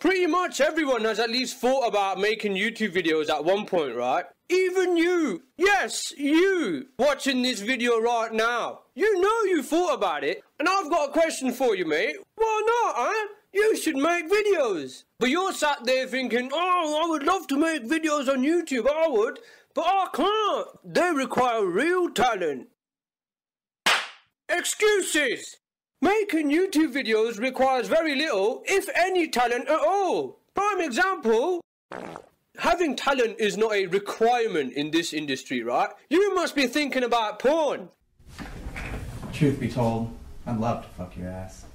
Pretty much everyone has at least thought about making YouTube videos at one point, right? Even you, yes, you, watching this video right now. You know you thought about it, and I've got a question for you, mate. Why not, huh? You should make videos. But you're sat there thinking, oh, I would love to make videos on YouTube, I would, but I can't. They require real talent. Excuses! Making YouTube videos requires very little, if any talent at all. Prime example, having talent is not a requirement in this industry, right? You must be thinking about porn. Truth be told, I'd love to fuck your ass.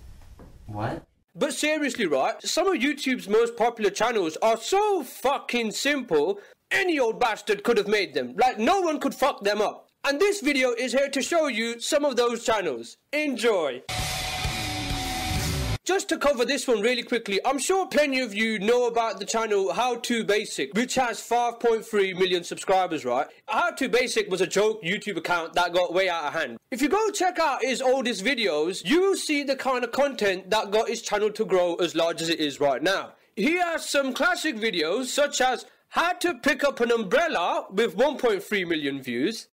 What? But seriously, right? Some of YouTube's most popular channels are so fucking simple, any old bastard could have made them. Like, no one could fuck them up. And this video is here to show you some of those channels. Enjoy! Just to cover this one really quickly, I'm sure plenty of you know about the channel How To Basic, which has 5.3 million subscribers, right? How To Basic was a joke YouTube account that got way out of hand. If you go check out his oldest videos, you will see the kind of content that got his channel to grow as large as it is right now. He has some classic videos such as how to pick up an umbrella with 1.3 million views.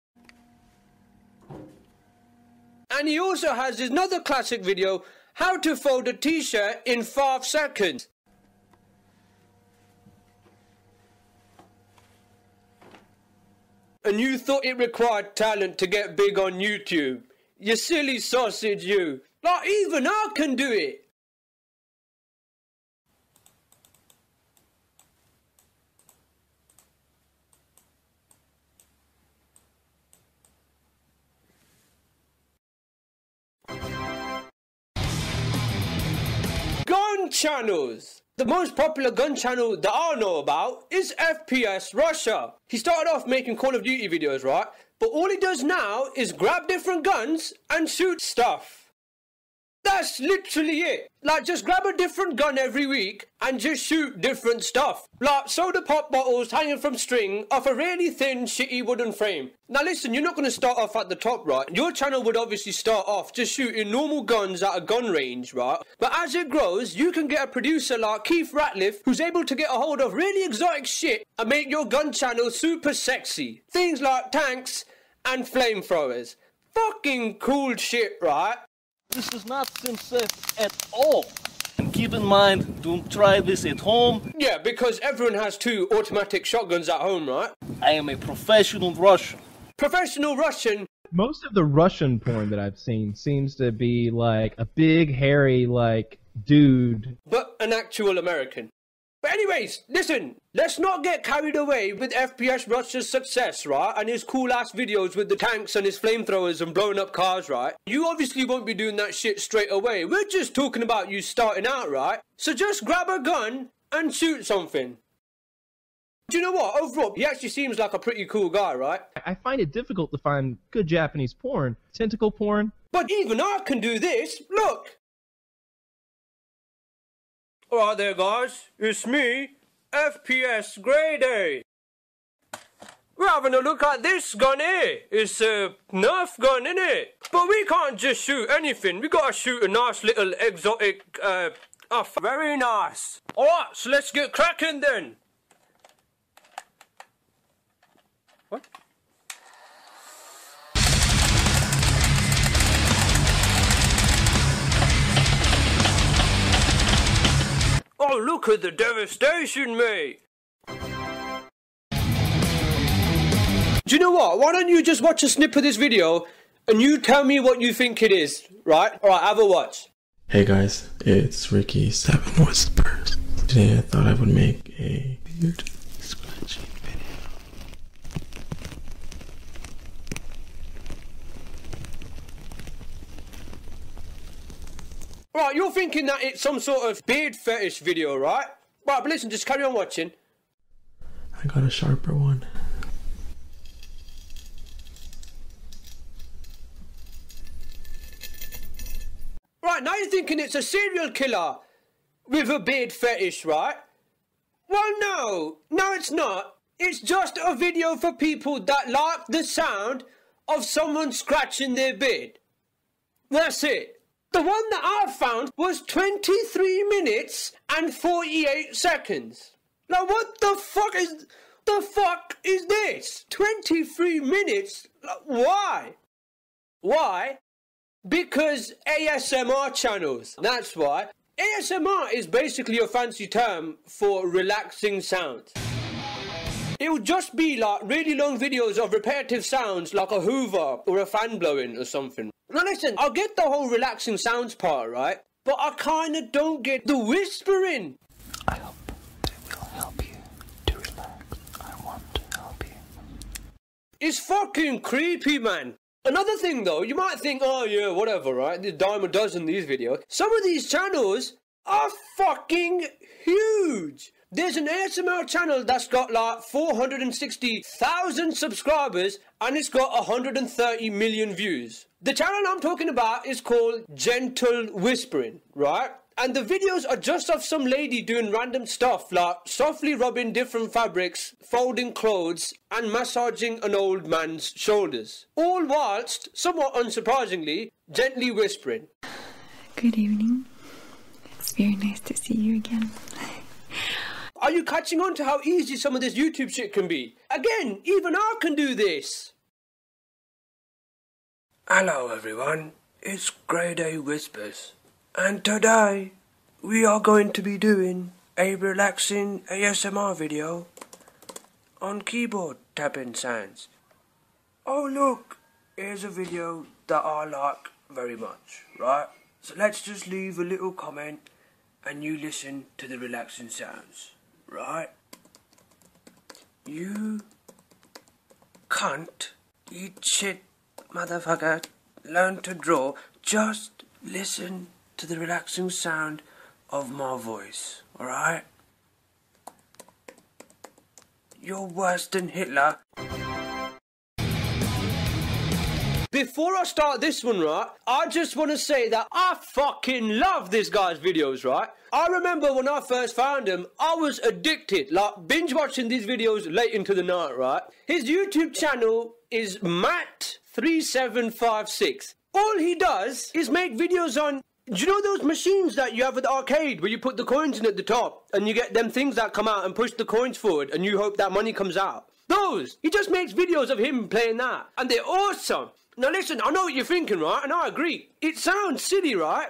And he also has another classic video how to fold a t-shirt in 5 seconds. And you thought it required talent to get big on YouTube. You silly sausage you. Like even I can do it. Channels. The most popular gun channel that I know about is FPS Russia. He started off making Call of Duty videos, right? But all he does now is grab different guns and shoot stuff. That's literally it. Like, just grab a different gun every week and just shoot different stuff. Like, soda pop bottles hanging from string off a really thin, shitty wooden frame. Now listen, you're not going to start off at the top, right? Your channel would obviously start off just shooting normal guns at a gun range, right? But as it grows, you can get a producer like Keith Ratliff who's able to get a hold of really exotic shit and make your gun channel super sexy. Things like tanks and flamethrowers. Fucking cool shit, right? This is not SimSafe at all. And keep in mind, don't try this at home. Yeah, because everyone has two automatic shotguns at home, right? I am a professional Russian. Professional Russian. Most of the Russian porn that I've seen seems to be like a big, hairy, like dude. But an actual American. But anyways, listen, let's not get carried away with FPS Russia's success, right? And his cool ass videos with the tanks and his flamethrowers and blowing up cars, right? You obviously won't be doing that shit straight away. We're just talking about you starting out, right? So just grab a gun and shoot something. Do you know what? Overall, he actually seems like a pretty cool guy, right? I find it difficult to find good Japanese porn. Tentacle porn. But even I can do this. Look. Alright there guys, it's me, FPS Grade A. We're having a look at this gun here. It's a Nerf gun, isn't it? But we can't just shoot anything. We gotta shoot a nice little exotic, uh, oh, very nice. Alright, so let's get cracking then. Oh, look at the devastation, mate! Do you know what? Why don't you just watch a snip of this video and you tell me what you think it is, right? Alright, have a watch. Hey guys, it's Ricky Seven Whispers. Today I thought I would make a beard Right, you're thinking that it's some sort of beard fetish video, right? Right, but listen, just carry on watching. I got a sharper one. Right, now you're thinking it's a serial killer with a beard fetish, right? Well, no, no, it's not. It's just a video for people that like the sound of someone scratching their beard. That's it. The one that I found was 23 minutes and 48 seconds. Now what the fuck is the fuck is this? 23 minutes? Why? Why? Because ASMR channels. That's why. ASMR is basically a fancy term for relaxing sounds. It would just be like really long videos of repetitive sounds like a hoover or a fan blowing or something. Now listen, I get the whole relaxing sounds part, right? But I kinda don't get the whispering. I hope that it will help you to relax. I want to help you. It's fucking creepy, man. Another thing though, you might think, oh yeah, whatever, right? The dime a dozen these videos. Some of these channels are fucking huge. There's an ASMR channel that's got like 460,000 subscribers and it's got 130 million views. The channel I'm talking about is called Gentle Whispering, right? And the videos are just of some lady doing random stuff like softly rubbing different fabrics, folding clothes, and massaging an old man's shoulders. All whilst, somewhat unsurprisingly, gently whispering. Good evening. It's very nice to see you again. Are you catching on to how easy some of this YouTube shit can be? Again, even I can do this. Hello everyone, it's Grade A Whispers, and today we are going to be doing a relaxing ASMR video on keyboard tapping sounds. Oh look, here's a video that I like very much, right? So let's just leave a little comment and you listen to the relaxing sounds right? You can't eat shit, motherfucker. Learn to draw. Just listen to the relaxing sound of my voice, alright? You're worse than Hitler. Before I start this one, right, I just want to say that I fucking love this guy's videos, right? I remember when I first found him, I was addicted, like binge watching these videos late into the night, right? His YouTube channel is Matt3756. All he does is make videos on do you know those machines that you have at the arcade where you put the coins in at the top and you get them things that come out and push the coins forward and you hope that money comes out? Those! He just makes videos of him playing that. And they're awesome. Now listen, I know what you're thinking, right? And I agree. It sounds silly, right?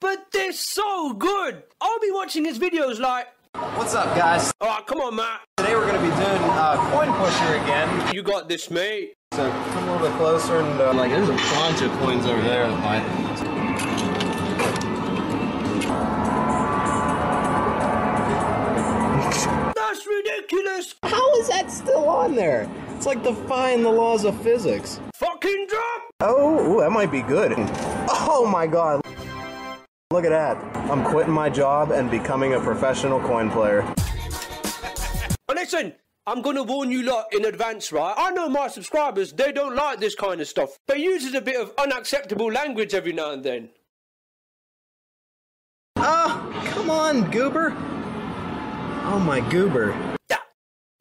But they're so good. I'll be watching his videos like... What's up, guys? Alright, come on, Matt. Today we're going to be doing uh, Coin Pusher again. You got this, mate. So come a little bit closer and... Uh, like, there's a bunch of coins over there. That's ridiculous! How is that still on there? It's like defying the laws of physics. Fucking drop! Oh, ooh, that might be good. Oh my god. Look at that. I'm quitting my job and becoming a professional coin player. And listen, I'm gonna warn you lot in advance, right? I know my subscribers, they don't like this kind of stuff. They uses a bit of unacceptable language every now and then. Oh, come on, goober. Oh my goober.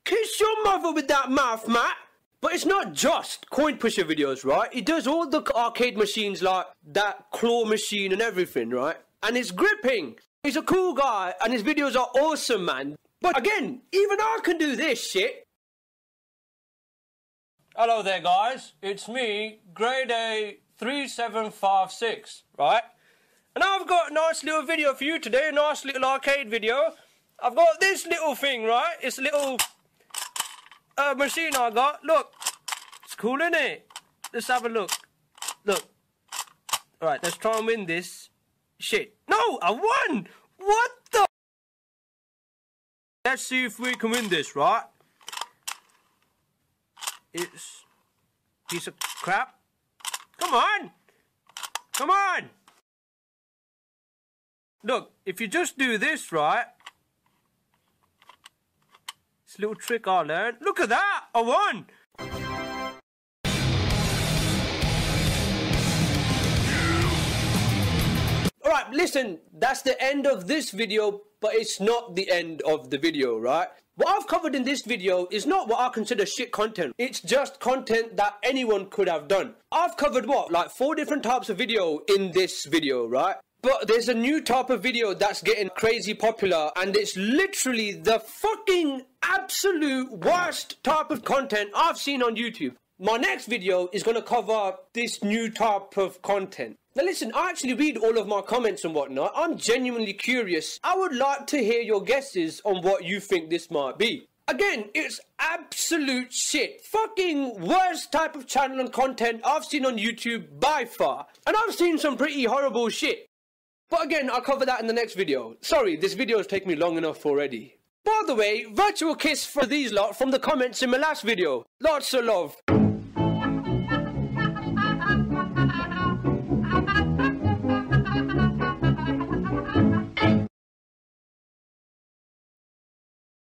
Kiss your mother with that mouth, Matt. But it's not just coin pusher videos, right? He does all the arcade machines like that claw machine and everything, right? And it's gripping. He's a cool guy and his videos are awesome, man. But again, even I can do this shit. Hello there, guys. It's me, Grade A 3756, right? And I've got a nice little video for you today, a nice little arcade video. I've got this little thing, right? It's a little uh, machine I got. Look, it's cool, isn't it? Let's have a look. Look. Alright, let's try and win this. Shit. No, I won! What the? Let's see if we can win this, right? It's piece of crap. Come on! Come on! Look, if you just do this, right? Little trick I learned. Look at that! I won! Alright, listen, that's the end of this video, but it's not the end of the video, right? What I've covered in this video is not what I consider shit content. It's just content that anyone could have done. I've covered what? Like four different types of video in this video, right? But there's a new type of video that's getting crazy popular and it's literally the fucking absolute worst type of content I've seen on YouTube. My next video is going to cover this new type of content. Now listen, I actually read all of my comments and whatnot. I'm genuinely curious. I would like to hear your guesses on what you think this might be. Again, it's absolute shit. Fucking worst type of channel and content I've seen on YouTube by far. And I've seen some pretty horrible shit. But again, I'll cover that in the next video. Sorry, this video has taken me long enough already. By the way, virtual kiss for these lot from the comments in my last video. Lots of love.